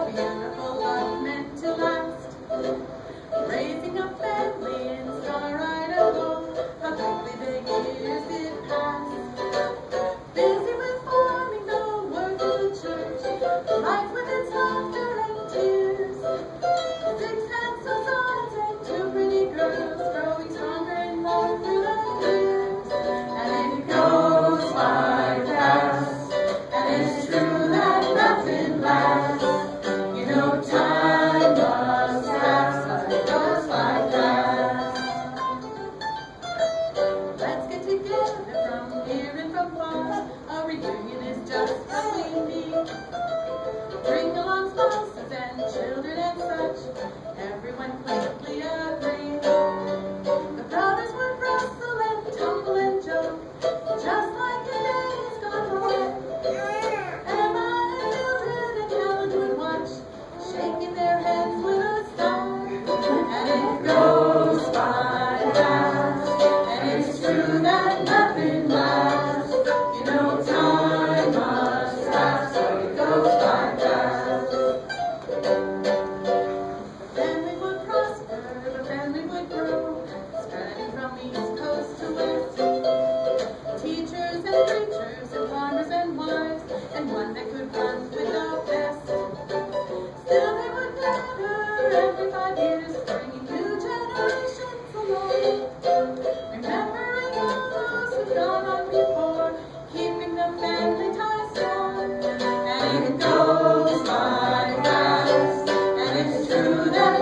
a wonderful love meant to last. reunion is just between me. Bring along spouses and children and such. Everyone playfully to the